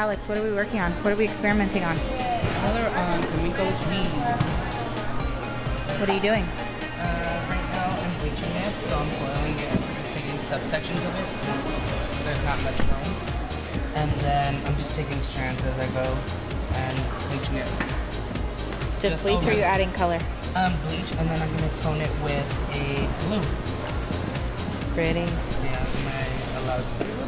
Alex, what are we working on? What are we experimenting on? Color on Kamiko's weave. What are you doing? Uh, right now I'm bleaching it, so I'm foiling it, taking subsections of it, so there's not much room. And then I'm just taking strands as I go and bleaching it. Just, Just bleach or over. you adding color? Um, bleach, and then I'm gonna tone it with a blue. Pretty. Yeah, am I allowed to?